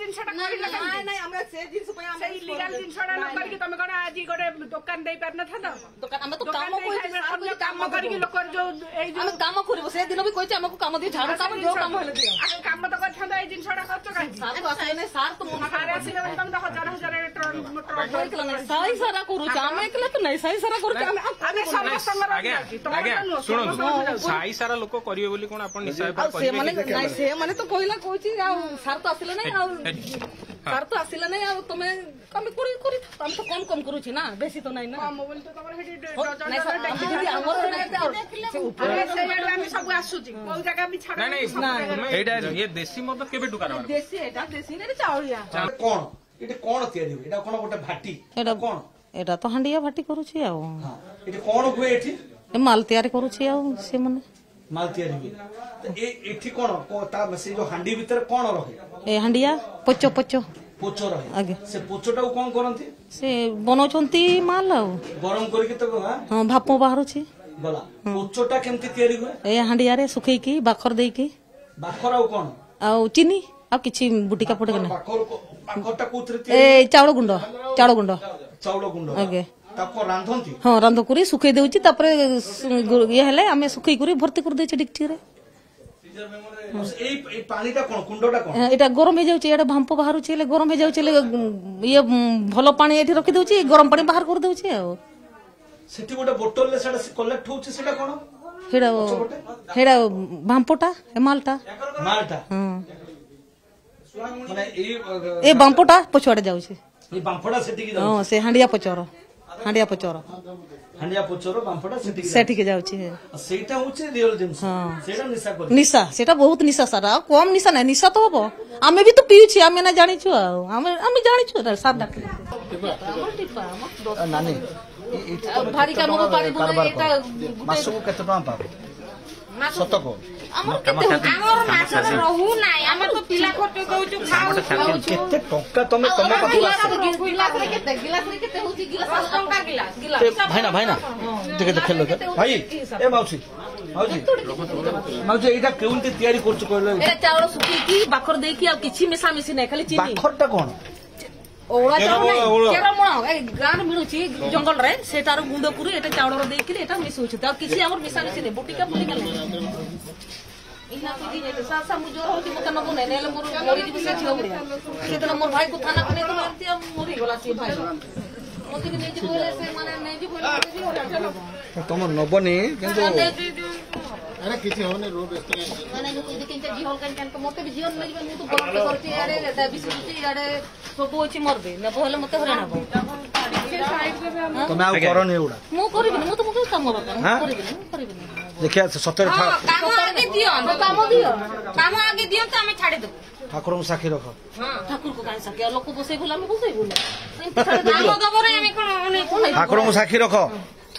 ଜିନିଷଟା କରିଲ ଆମେ ସେ ଜିନିଷ ପାଇଁ ଆମେ ଇଲିଗାଲ ଜିନିଷଟା ନ କରିକି ତମେ କଣ ଆଜି ଗୋଟେ ଦୋକାନ ଦେଇ ପାରିନଥାନ୍ତ ଦୋକାନ ଆମେ ତ କାମ କହିଛୁ କାମ କରିକି ଲୋକ ଯୋଉ ଏଇ ଯୋଉ କାମ କରିବୁ ସେ ଦିନ ବି କହିଛି ଆମକୁ କାମ ଦିଅ ଝାଡୁ କାମ ଯୋଉ କାମ ହେଲେ ଦିଅ କାମ ତ କରିଥାନ୍ତ ଏଇ ଜିନିଷଟା କରୁଛ କାହିଁକି ସାର୍ ଆସିଲେ ତମେ ତ ହଜାର ହଜାର సాయి సరా కూర్చు ఆమె ନାଇଁ ସାଇ ସାରା କରୁଛୁ ଶୁଣନ୍ତୁ ସାଇ ସାରା ଲୋକ କରିବେ ବୋଲି କଣ ଆପଣ ସେମାନେ ତ କହିଲା କହୁଛି ଆଉ ସାର୍ ତ ଆସିଲେ ନାଇଁ ଆଉ ସାର୍ ତ ଆସିଲେ ନାଇଁ ଆଉ ତମେ ଆମେ କରି କରି ଆମେ ତ କମ କମ କରୁଛି ନା ବେଶୀ ତ ନାଇଁ ନା ଆମର ଏଇଟା ଦେଶୀ ମଦ କେବେ ଦୋକାନ କଣ এটা কোন তৈরি হয় এটা কোন গোটে ভাটি এটা কোন এটা তো হাঁডিয়া ভাটি করুছি আও এটা কোন হুয়ে এটি মাল তৈরি করুছি আও সে মানে মাল তৈরি হুয়ে এটি কোন তা সেই যে হাঁডি ভিতরে কোন রহে এ হাঁডিয়া পচো পচো পোচ রহে আগে সে পোচটাও কোন করন্তি সে বনাউছন্তি মাল আও গরম করিকি তো হ্যাঁ ভাপ বাহারুছি গলা পোচটা কেমতি তৈরি হুয়ে এ হাঁডিয়ারে শুকাইকি বাখর দেইকি বাখর আও কোন আও চিনি ଆଉ କିଛି ବୁଟିକା ଫୁଟିକା ନାହିଁ ଏ ଚାଉଳ ଗୁଣ୍ଡ ଚାଉଳ ଗୁଣ୍ଡ ଚାଉଳ ଗୁଣ୍ଡ ଆଜ୍ଞା ହଁ ରାନ୍ଧୁକରି ଶୁଖେଇ ଦେଉଛି ତାପରେ ଇଏ ହେଲେ ଆମେ ଶୁଖେଇକରି ଭର୍ତ୍ତି କରିଦେଉଛୁ ଡିକ୍ଚିରେ এটা গরম হয়ে যাচ্ছে এটা ভাম্প বাহারুছে হলে গরম হয়ে যাচ্ছে ইয়ে ভালো পানি এটি রখি দেউছি গরম পানি বাহার করে দেউছি আও সেটি গোটে বোতল রে সেটা কলেক্ট হচ্ছে সেটা কোন হেডা হেডা ভাম্পটা মালটা মালটা হ্যাঁ ମାନେ ଏ ଏ ବାମ୍ପଟା ପଛଆଡ଼େ ଯାଉଛି ଏ ବାମ୍ଫଟା ସେଠିକି ଯାଉଛି ହଁ ସେ ହାଣ୍ଡିଆ ପଚର ହାଣ୍ଡିଆ ପଚର ହାଣ୍ଡିଆ ପଚର ବାମ୍ଫଟା ସେଠିକି ସେଠିକି ଯାଉଛି ସେଇଟା ହଉଛି ରିଅଲ ଜିନିଷ ସେଇଟା ନିଶା କରି ନିଶା ସେଇଟା ବହୁତ ନିଶା ସାର ଆଉ କମ ନିଶା ନାହିଁ ନିଶା ତ ହବ ଆମେ ବି ତ ପିଉଛୁ ଆମେ ନା ଜାଣିଛୁ ଆଉ ଆମେ ଆମେ ଜାଣିଛୁ ସାର ଡାକିଲେ ନାନୀ ଭାରି କାମକୁ ପାରିବୁ ଏଇଟା ମାସକୁ କେତେ ଟଙ୍କା ପାଉ ସତ କହ କେତେ ଟଙ୍କା ତମେ ତମ ଭାଇନା ଭାଇନା ଟିକେ ଦେଖେ ଲୋକ ଭାଇ ଏ ମାଉସୀ ମାଉସୀ ଏଇଟା କେଉଁଠି ତିଆରି କରୁଛୁ କହିଲେ ଚାଉଳ ଶୁଖେଇକି ବାଖର ଦେଇକି ଆଉ କିଛି ମିଶାମିଶି ନାହିଁ ଖାଲି ବାଖରଟା କଣ ଅରୁଆ ଚାଉଳ କେବଳ ମୁଣ ଗ୍ରାଣ୍ଡ ମିଳୁଛି ଜଙ୍ଗଲରେ ସେଟାର ଗୁଣ୍ଡ ପୁରୀ ଏଟା ଚାଉଳର ଦେଇକିରି ଏଟା ମିଶଉଛନ୍ତି ଆଉ କିଛି ଆମର ମିଶା ମିଶି ନାହିଁ ବୁଟିକା ବୁଟିକା ମୋର ଭାଇକୁ ଥାନା ମରିଗଲା ସେ ଭାଇ ତମର ନବନି କିନ୍ତୁ अरे किसी होने रो बेचते हैं मैंने जो कोई तीन चार जीवन कहीं कहीं मते भी जीवन मिल जीवन तो बोल के करते यारे डायबिटीज होती यारे सब होची मरबे न बोले मते हराना हो ତମେ ଆଉ କରନି ଏଗୁଡା ମୁଁ କରିବିନି ମୁଁ ତମକୁ କାମ ଦରକାର କରିବିନି କରିବିନି ଦେଖିଆ ସତରେ କାମ ଆଗେ ଦିଅ କାମ ଦିଅ କାମ ଆଗେ ଦିଅନ୍ତୁ ଆମେ ଛାଡିଦେବୁ ଠାକୁରଙ୍କୁ ସାକ୍ଷୀ ରଖ ଠାକୁରଙ୍କୁ କାହିଁ ସାକ୍ଷୀ ଲୋକ ବସେଇବୁ ଆମେ ବସେଇବୁନି ଠାକୁରଙ୍କୁ ସାକ୍ଷୀ ରଖ